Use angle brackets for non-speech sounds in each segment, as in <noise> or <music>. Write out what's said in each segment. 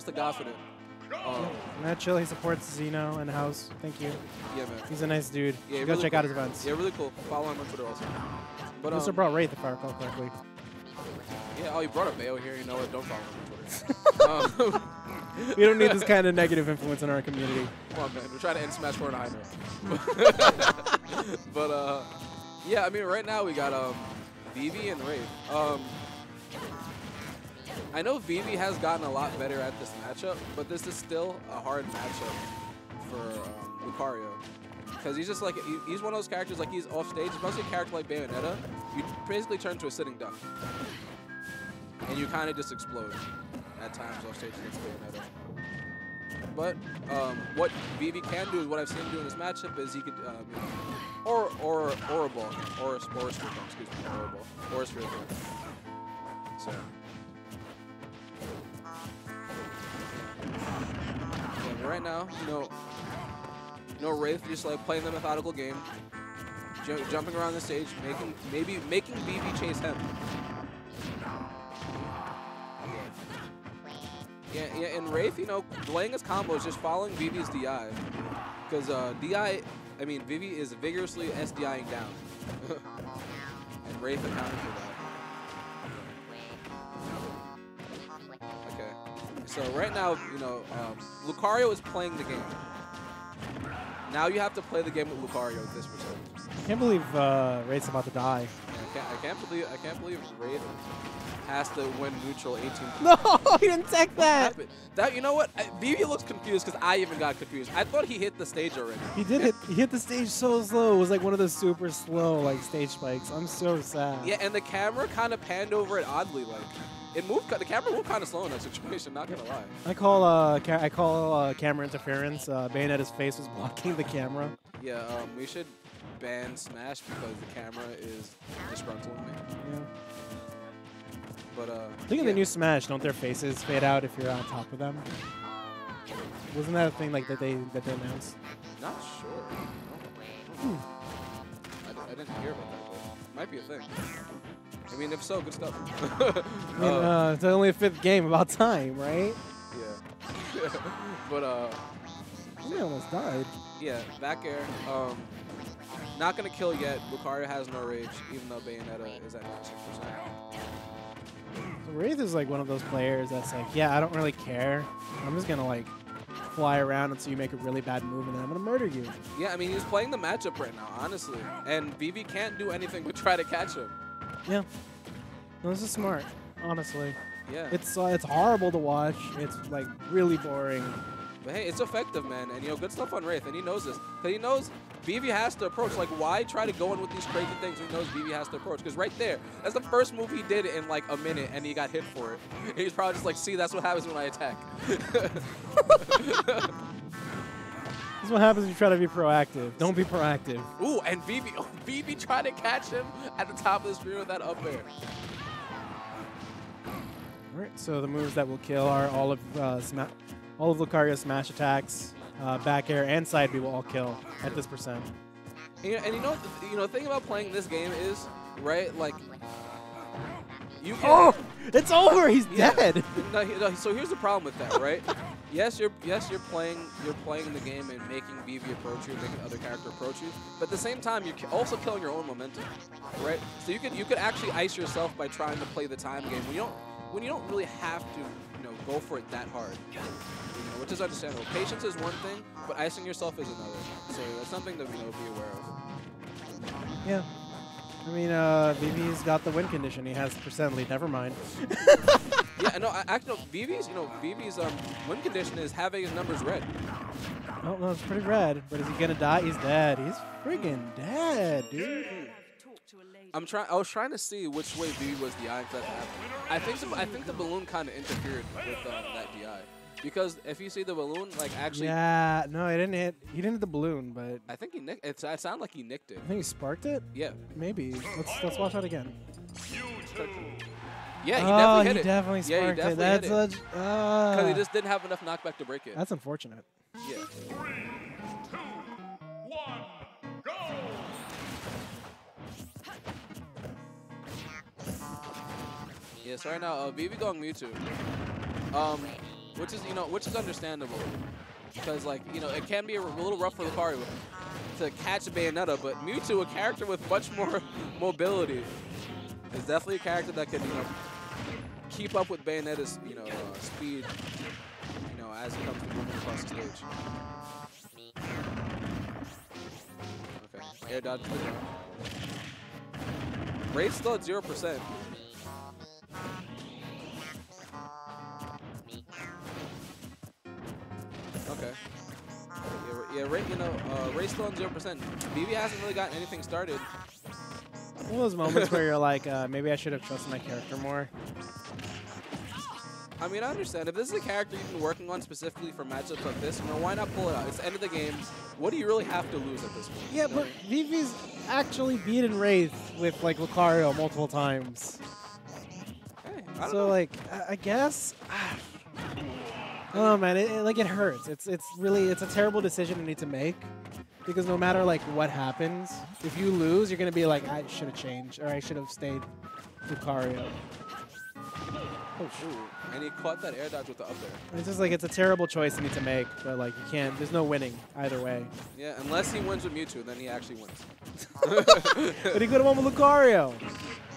That's the guy for them. Um, Matt Chill, he supports Xeno and House. Thank you. yeah, man. He's a nice dude. Yeah, go really check cool. out his events. Yeah, really cool. Follow him on Twitter also. But He also um, brought Wraith, if I recall correctly. yeah, oh, you brought a Bayo here. You know what? Don't follow him on <laughs> Twitter. um, We don't need this <laughs> kind of negative influence in our community. Come on, man. We're trying to end Smash 4 on a high note. <laughs> but, uh, yeah, I mean, right now we got um, Vivi and Wraith. Um, I know Vivi has gotten a lot better at this matchup, but this is still a hard matchup for um, Lucario. Because he's just like, he's one of those characters, like he's off stage, especially a character like Bayonetta, you basically turn to a sitting duck. And you kind of just explode at times off stage against Bayonetta. But um, what Vivi can do what I've seen him do in this matchup is he could, um, or or or a ball, or a spore sphere, excuse me, or a ball, or a sphere. So. Right now, you know, Wraith just like playing the methodical game, ju jumping around the stage, making maybe making Vivi chase him. Yeah, yeah, and Wraith, you know, delaying his combos, just following Vivi's DI. Because uh, DI, I mean, Vivi is vigorously SDIing down. <laughs> and Wraith accounted for that. So right now, you know, um, Lucario is playing the game. Now you have to play the game with Lucario at this percent. I can't believe uh, Wraith's about to die. I can't, I can't believe I can't believe Wraith has to win neutral 18 <laughs> No, he didn't take that. happened? That you know what? Vivi looks confused because I even got confused. I thought he hit the stage already. He did hit. He hit the stage so slow. It was like one of those super slow like stage spikes. I'm so sad. Yeah, and the camera kind of panned over it oddly. Like it moved. The camera moved kind of slow in that situation. Not gonna lie. I call uh ca I call uh, camera interference. Uh, Bayonetta's face was blocking the camera. Yeah, um, we should ban Smash because the camera is disgruntling me. Yeah. But uh, think in yeah. the new Smash, don't their faces fade out if you're on top of them? Wasn't that a thing like that they that they announced? Not sure. Hmm. I, I didn't hear about that, but might be a thing. I mean, if so, good stuff. <laughs> <laughs> I mean, Uh, uh, it's only a fifth game, about time, right? yeah. <laughs> but uh, We almost died. yeah, back air. Um, not gonna kill yet. Lucario has no rage, even though Bayonetta is at 96%. So Wraith is like one of those players that's like, yeah, I don't really care. I'm just gonna like fly around until you make a really bad move, and then I'm gonna murder you. Yeah, I mean, he's playing the matchup right now, honestly. And Vivi can't do anything but try to catch him. Yeah. No, this is smart, honestly. Yeah. It's uh, it's horrible to watch. It's like really boring. But hey, it's effective, man. And, you know, good stuff on Wraith. And he knows this. Because he knows Vivi has to approach. Like, why try to go in with these crazy things he knows Vivi has to approach? Because right there, that's the first move he did in, like, a minute, and he got hit for it. And <laughs> he's probably just like, see, that's what happens when I attack. <laughs> This is what happens when you try to be proactive. Don't be proactive. Ooh, and Vivi, oh, Vivi tried to catch him at the top of the screen with that up air. All right. So the moves that will kill are all of uh, all of Lucario's smash attacks, uh, back air, and side B will all kill at this percent. And, you know- and you know, the- you know, the thing about playing this game is, right, like, you can... Oh, it's over. He's Yeah. dead. No, no, so here's the problem with that, right? <laughs> yes, you're yes you're playing you're playing the game and making Vivi approach you, making other character approach you, but at the same time you're also killing your own momentum, right? So you could you could actually ice yourself by trying to play the time game when you don't when you don't really have to you know go for it that hard, you know, which is understandable. Patience is one thing, but icing yourself is another. So that's something to you know be aware of. Yeah. I mean, uh, Vivi's got the win condition. He has percent lead. Never mind. <laughs> Yeah, no, I- actually, no, Vivi's you know Vivi's um win condition is having his numbers red. Oh, no, it's pretty red. But is he gonna die? He's dead. He's friggin' dead, dude. I'm trying. I was trying to see which way Vivi was DI. 'cause I, I think the, I think the balloon kind of interfered with um, that DI because if you see the balloon, like actually, Yeah. No, he didn't hit. He didn't hit the balloon, but I think he nicked. It, it sounded like he nicked it. I think he sparked it. Yeah, Maybe. Let's let's watch that again. yeah, he oh, definitely hit he it. definitely yeah, he sparked definitely it. hit That's it. such. Uh, Because he just didn't have enough knockback to break it. That's unfortunate. yeah. Yes, right now. Uh, Vivi going Mewtwo. Um, which is, you know, which is understandable. Because, like, you know, it can be a, a little rough for the party to catch Bayonetta, but Mewtwo, a character with much more <laughs> mobility, is definitely a character that can, you know, keep up with Bayonetta's, you know, uh, speed, you know, as it comes to moving across the stage. Okay, air dodge. Wraith's still at 0%. Yeah, Wraith, you know, uh, Wraith's still on zero percent. Vivi hasn't really gotten anything started. One of those moments where you're like, uh, maybe I should have trusted my character more. I mean, I understand. If this is a character you've been working on specifically for matchups like this, you know, why not pull it out? It's the end of the game. What do you really have to lose at this point? Yeah, you know? but Vivi's actually beaten Wraith with like Lucario multiple times. Hey, I don't So know. like, I, I guess. Oh man, it, it- like it hurts. It's it's really it's a terrible decision to need to make because no matter like what happens, if you lose, you're gonna be like, I should have changed or I should have stayed Lucario. Oh, shoot. And he caught that air dodge with the up there. It's just like it's a terrible choice to need to make, but like you can't. There's no winning either way. Yeah, unless he wins with Mewtwo, then he actually wins. <laughs> But he could have won with Lucario.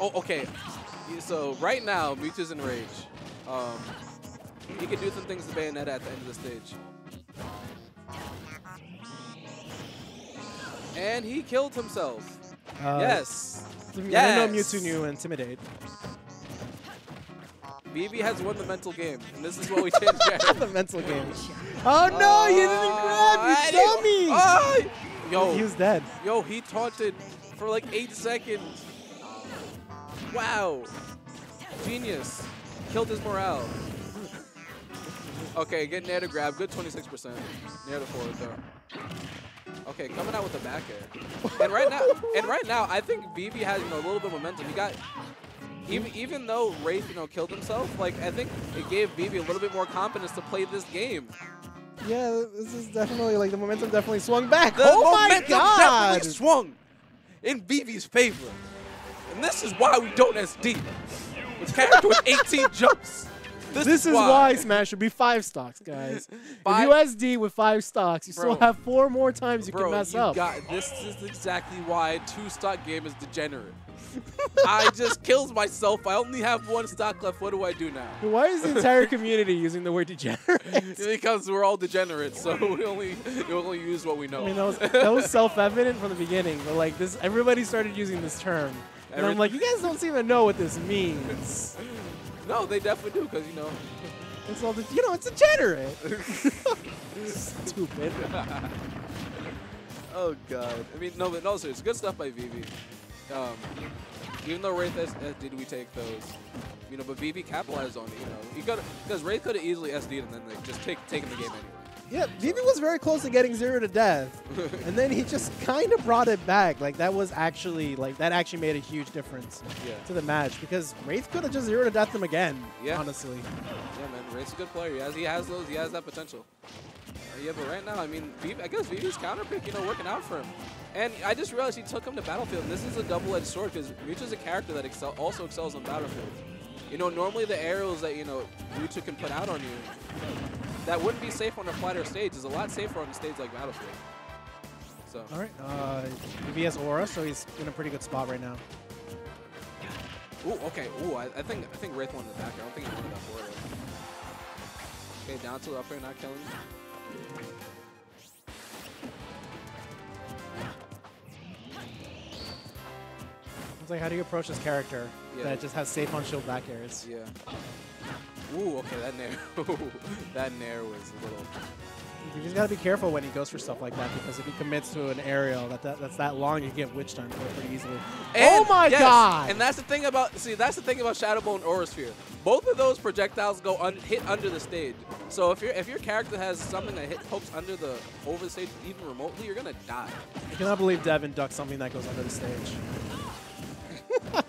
Oh, okay. So right now, Mewtwo's in rage. Um, he can do some things to Bayonetta at the end of the stage. And he killed himself. Uh, yes. I know Yes. Mewtwo knew Intimidate. Vivi has won the mental game, and this is what we character. <laughs> the mental game. Oh no, you didn't grab, you dummy! Oh, yo, He was dead. yo, he taunted for like eight seconds. Wow. Genius. Killed his morale. Okay, get Nair to grab. Good 26%. Nair to forward though. Okay, coming out with the back air. And right now, and right now, I think Vivi has you know, a little bit of momentum. He got, even even though Wraith you know killed himself, like I think it gave Vivi a little bit more confidence to play this game. Yeah, this is definitely like the momentum definitely swung back. The oh my god! definitely swung in Vivi's favor. And this is why we don't SD. With character with 18 jumps. This, This is why Smash should be five stocks, guys. Five- if you SD with five stocks, you Bro. still have four more times you Bro, can mess you up. got this is exactly why a two stock game is degenerate. <laughs> I just kills myself. I only have one stock left. What do I do now? Why is the entire community using the word degenerate? <laughs> because we're all degenerates, so <laughs> we only we only use what we know. I mean, that was, that was self-evident from the beginning, but like this, everybody started using this term, and I'm like, you guys don't seem to know what this means. No, they definitely do, because you know. <laughs> It's all, the, you know, it's a degenerate. <laughs> Stupid. Oh god. I mean, no, but no, seriously, good stuff by Vivi. Um, even though Wraith S- did we take those, you know, but Vivi capitalized on it. You know, could because Wraith could have easily SD'd and then like just take taken the game anyway. Yeah, Vivi was very close to getting zero to death, <laughs> and then he just kind of brought it back. Like that was actually like that actually made a huge difference Yeah. to the match because Wraith could have just zero to death him again. Yeah. honestly. Yeah, man, Wraith's a good player. He has he has those. He has that potential. Uh, yeah, but right now, I mean, Vivi, I guess Vivi's counter pick, you know, working out for him. And I just realized he took him to Battlefield. And this is a double-edged sword because Mewtwo's a character that excel, also excels on Battlefield. You know, normally the arrows that, you know, Mewtwo can put out on you, that wouldn't be safe on a flatter stage, is a lot safer on a stage like Battlefield. So, All right, uh, Vivi has aura, so he's in a pretty good spot right now. ooh, okay, ooh, I, I think I think Wraith won the back. I don't think he wanted that forward. Okay, down to the up air, not killing. It's like, how do you approach this character Yeah. that just has safe on shield back airs? Yeah. Ooh, okay, that nair, <laughs> that nair was a little. You just gotta be careful when he goes for stuff like that because if he commits to an aerial that, that that's that long, you get witch time for pretty easily. oh my yes, god! And that's the thing about see that's the thing about Shadow Shadowbone and Aurasphere. Both of those projectiles go un, hit under the stage. So if your if your character has something that hit pokes under the over the stage even remotely, you're gonna die. I cannot believe Devin ducked something that goes under the stage. <laughs>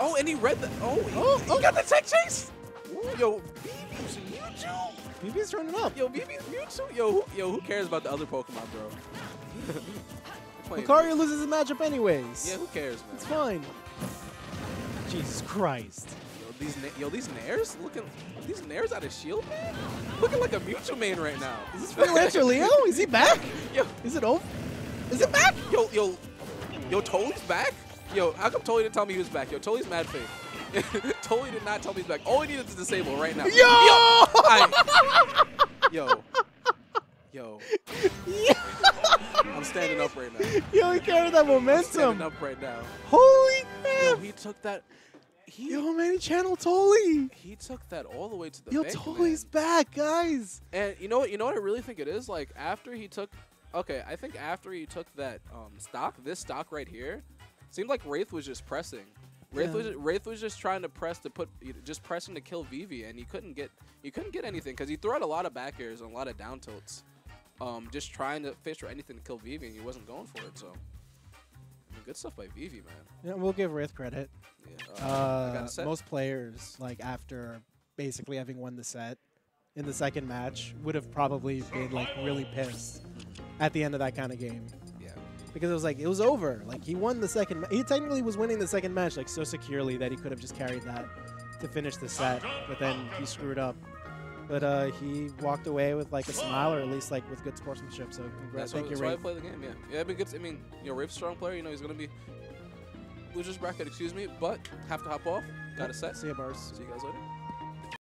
Oh, and he read the oh he, Oh, oh. got the tech chase. Ooh, yo, Vivi's Mewtwo. Vivi's turning up. Yo, Vivi's Mewtwo. Yo, who, yo, who cares about the other Pokemon, bro? <laughs> Lucario loses his matchup anyways. Yeah, who cares, man? It's fine. Jesus Christ. Yo, these yo, these nairs looking, these nairs out of shield, man, looking like a mutual main right now. Is this freelancer <laughs> Leo? Is he back? Yo, Is it over? Is it back? yo, yo, yo, Toli's back. Yo, how come Toli didn't tell me he was back? Yo, Toli's mad fake. <laughs> Toli did not tell me he's back. All he needed to disable right now. Yo! I- <laughs> yo, yo, I'm standing up right now. Yo, he carried that I'm standing up right now. Holy Yo, crap. he took that. He Yo, man, he channeled Tolly. he took that all the way to the Yo, bank, Tolly's man. back, guys. And you know what? You know what I really think it is. Like after he took, okay, I think after he took that um, stock, this stock right here, seemed like Wraith was just pressing. Wraith Yeah. was Wraith was just trying to press to put, just pressing to kill Vivi, and he couldn't get he couldn't get anything because he threw out a lot of back airs and a lot of down tilts, um, just trying to fish for anything to kill Vivi, and he wasn't going for it. So, I mean, good stuff by Vivi, man. Yeah, we'll give Wraith credit. Yeah, uh, Uh, most players, like after basically having won the set in the second match, would have probably been like really pissed at the end of that kind of game. Because it was like it was over. Like he won the second. Ma- he technically was winning the second match like so securely that he could have just carried that to finish the set, but then he screwed up. But uh, he walked away with like a smile, or at least like with good sportsmanship. So congrats, That's thank you, that's why I play the game. Yeah, yeah. I mean, good. I mean, you know, Wraith's a strong player. You know, he's gonna be losers bracket. Excuse me, but have to hop off. Got a set. See you, bars. See you guys later.